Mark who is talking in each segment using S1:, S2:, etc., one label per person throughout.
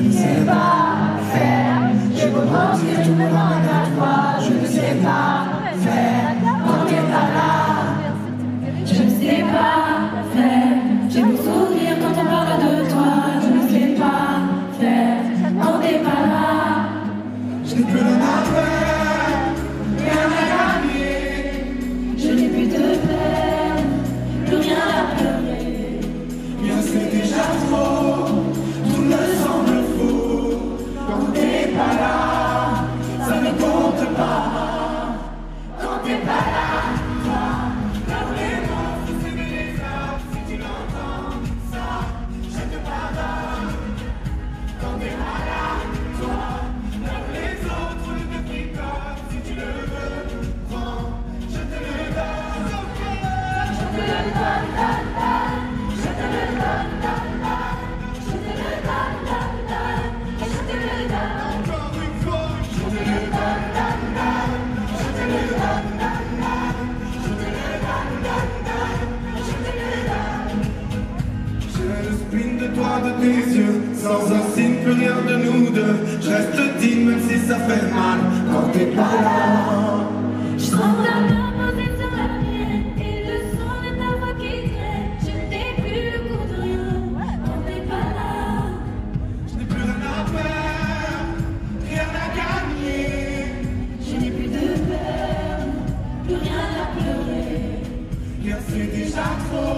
S1: Je ne sais pas faire. Je comprends ce que tu me demandes à toi, je ne sais pas faire. Quand t'es pas là, je ne sais pas faire. J'ai beau sourire quand on parle de toi, je ne sais pas faire. Quand t'es pas là,
S2: je ne peux pas faire. sans un signe, plus rien de nous deux. Je reste digne, même si ça fait mal quand t'es pas là.
S1: Je ta main posée sur la mienne et le son de ta voix qui traîne. Je n'ai plus le goût rien quand t'es pas là.
S2: Je n'ai plus rien à faire, rien à gagner.
S1: Je n'ai plus de peur, plus rien à pleurer.
S2: Car c'est déjà trop.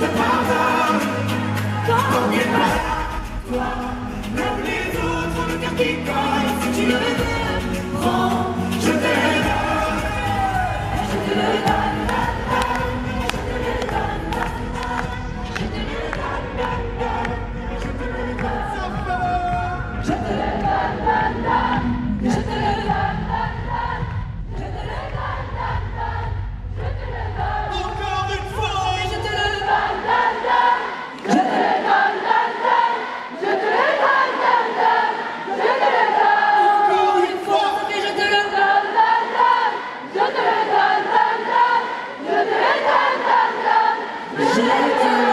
S2: the power. Come on, get back.
S1: 감사합니다.